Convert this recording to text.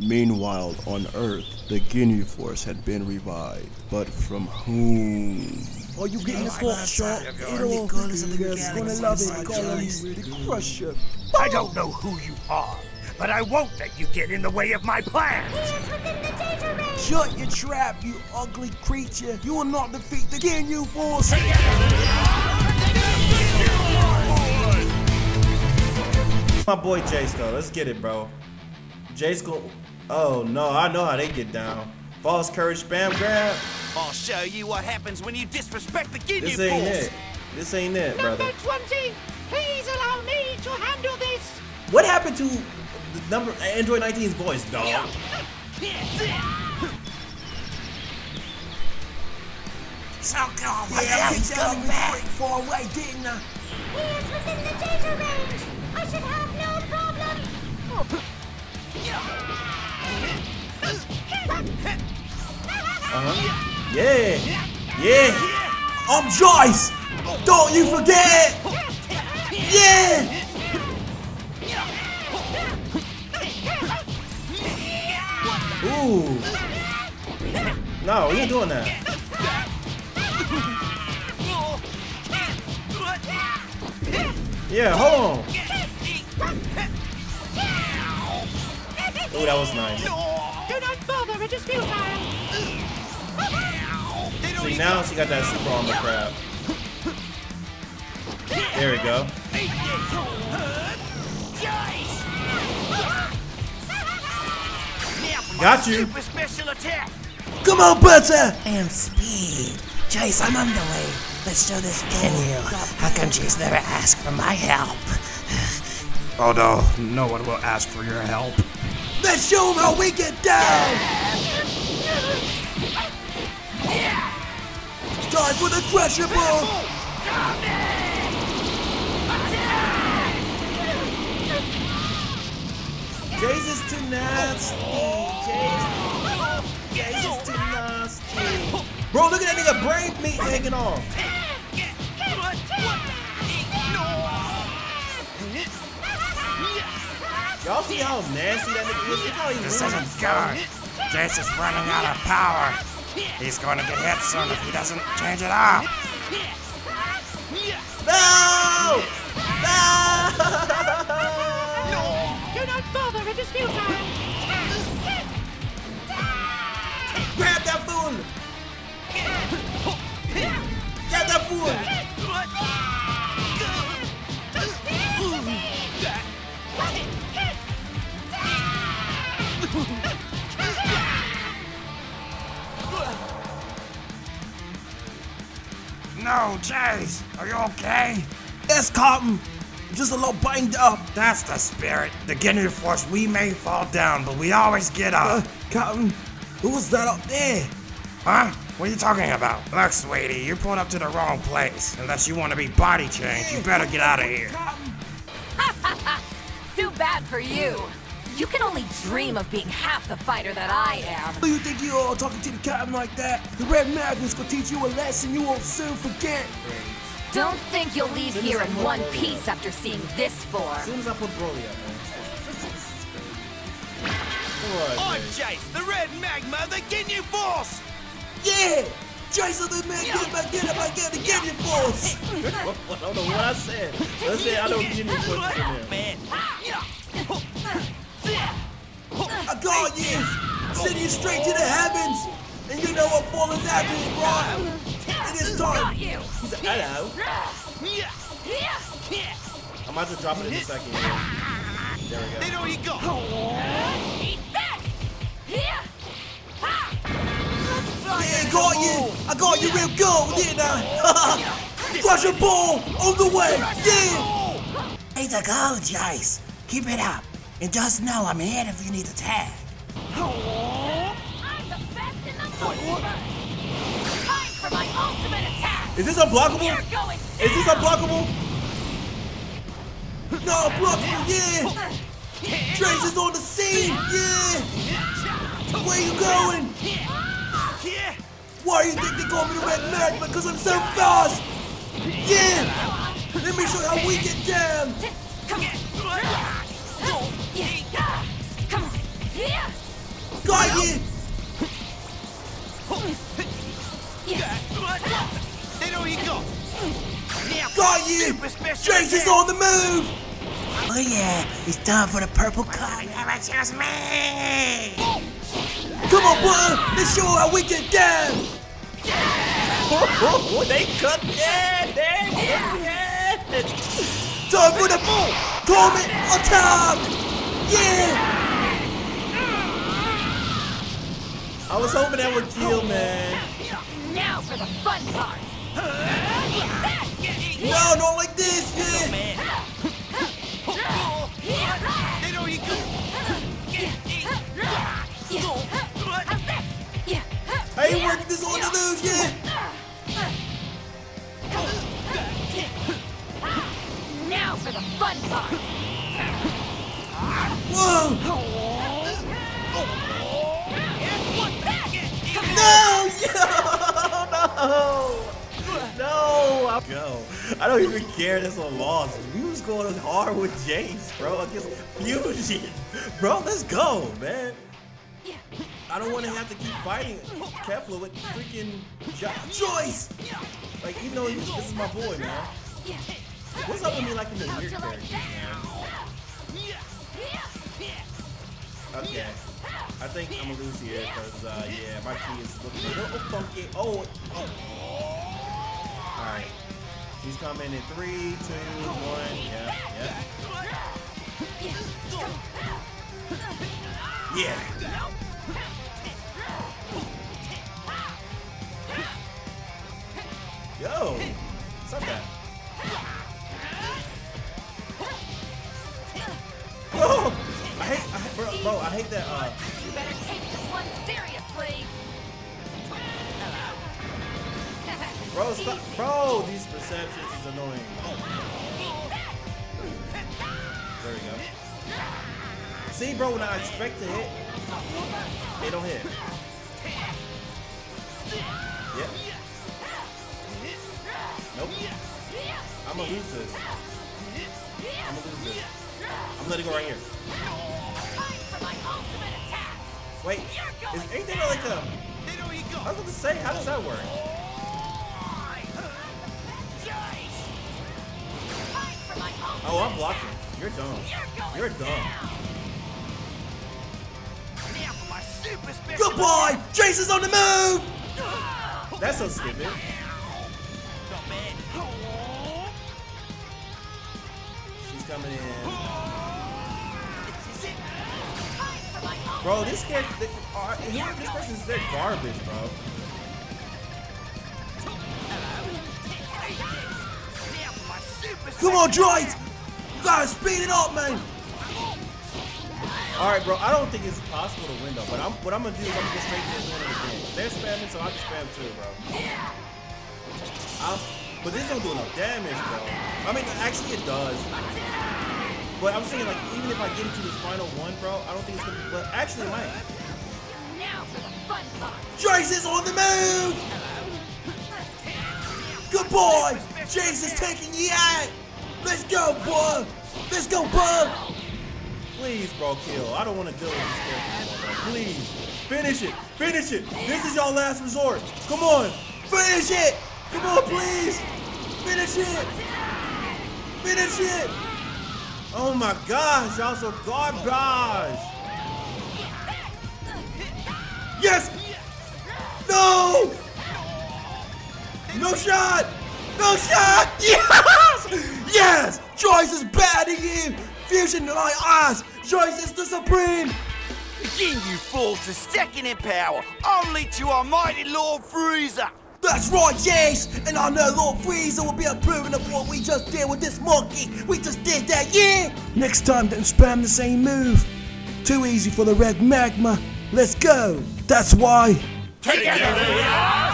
Meanwhile, on Earth, the Ginyu Force had been revived. But from whom? Oh, you getting the pork shot? It all Colors of the Yes, gonna love it. inside Call me the Crusher. I don't know who you are, but I won't let you get in the way of my plans. Shut your trap, you ugly creature. You will not defeat the Ginyu Force. My boy Jeice though. Let's get it, bro. Jeice go. Oh no, I know how they get down. False courage spam grab. I'll show you what happens when you disrespect the Ginyu This ain't Force. it. This ain't it, brother. 20, please allow me to handle this. What happened to the number Android 19's voice, dog? So go, Yeah, he's coming back. Far away, didn't I? He is within the data range. Uh-huh. Yeah. Yeah. I'm Joyce. Don't you forget. Yeah. Ooh. No, we ain't doing that. Yeah, hold on. Ooh, that was nice. Do not bother, it is futile. See, now she got that super armor crab. There we go. Got you. Super special attack. Come on, Burter. And speed. Jeice, I'm on the way. Let's show this Ginyu. How come Jeice never asked for my help? Oh no, no one will ask for your help. Let's show 'em how we get down. Time for the Crusher Ball. Is too nasty. Is too nasty. Bro, look at that nigga brain meat hanging off. Y'all see how nasty that nigga is? Look how he This isn't good. Jeice is running out of power. He's going to get hit soon if he doesn't change it up. No! No! Do not bother, it is futile. Grab that fool! Grab that fool! No, Jeice, are you okay? Yes, Cotton. Just a little banged up. That's the spirit. The Ginyu Force, we may fall down, but we always get up. Uh, Cotton, who was that up there? Huh? What are you talking about? Look, sweetie, you pulled up to the wrong place. Unless you want to be body changed, you better get out of here. Too bad for you. You can only dream of being half the fighter that I am. Who you think you are talking to the captain like that? The Red Magma gonna teach you a lesson you won't soon forget. Don't think you'll leave here in one piece after seeing this As form. soon as I put Broly up, I'm Jeice, the Red Magma, the Ginyu Force. Yeah! Jason the man, get him, get him, get him, get him, force! I don't know what I said. I said I don't get any push in there. Man. I got you! Send you straight to the heavens! And you know what fall is after it, bro! It is Got time! you. He's like, hello. I'm about to drop it in a second. There we They go. know you got. Eat this. Yeah. Ha. Yeah, I got you! I got you real good, didn't I? Crusher Ball! On the way! Yeah! Way to go, Jeice. Keep it up. And just know I'm here if you need a tag. I'm the best in the multiverse. Time for my ultimate attack. Is this unblockable? Is this unblockable? No, block me, yeah! Trace is on the scene, yeah! Where you going? Yeah. Why you think they call me the Red Magma? Because I'm so fast! Yeah! Let me show you how we get down! Come on. You! super special Jeice is on the move! Oh yeah, it's time for the purple card. Never choose me! Come on, boy! Let's show how we get down! Oh, they cut that! They cut that! Time for the Comet attack! Yeah! I was hoping that would kill, man. Now for the fun part. No, not like this! Yeah! Then I ain't working this on the news yet! Now for the fun part. Whoa! No! no! No! I'll go. I don't even care this one lost. We was going hard with Jeice, bro, against Fusion. Bro, let's go, man. I don't want to have to keep fighting Kefla with freaking jo- Joyce! Like, even though this is my boy, man. What's up with me liking the weird characters, man? Okay. I think I'm gonna lose here because, uh, yeah, my key is looking a little funky. Oh, oh. Alright. He's coming in three, two, one. Yeah, yeah. Yeah. Yo! Stop that. Bro! I hate, I hate bro, bro, I hate that, uh, You better take this one seriously. bro, stop, bro, these perceptions is annoying. There we go. See, bro, when I expect to hit, they don't hit. Yep. Nope. I'm gonna lose this. I'm gonna lose this. I'm gonna go right here. Wait, is there like a? I was to say, how does that work? Oh, I'm blocking. You're dumb. You're dumb. Now for my super special Jeice is on the move! That's so stupid. She's coming in. This is it. time for my ultimate Bro, this character, th- uh, this person's, they're garbage, bro. Now for my super Come on, Droids! Gotta speed it up, man! All right, bro. I don't think it's possible to win though. But I'm, what I'm gonna do is I'm gonna go straight to the end of the game. They're spamming, so I can spam too, bro. I'll, but this don't do enough damage, bro. I mean, actually it does. But I'm saying like, even if I get into this final one, bro, I don't think it's gonna. Be, but actually, it might. Now for the fun part. Jeice is on the move! Good boy! Jeice is taking you out! Let's go, boy! Let's go, bud! Please, bro, kill. I don't want to deal with this character anymore, bro. Please, finish it. Finish it. This is your last resort. Come on. Finish it! Come on, please! Finish it! Finish it! Oh my gosh, y'all so garbage. Yes! No! No shot! No shot! Yes! Yes! Joyce is batting you! Fusion like us! Joyce is the supreme! Again, you falls to second in power, only to our mighty Lord Frieza. That's right, yes! And I know Lord Frieza will be approving of what we just did with this monkey! We just did that, yeah! Next time, don't spam the same move! Too easy for the red magma! Let's go! That's why! Together we are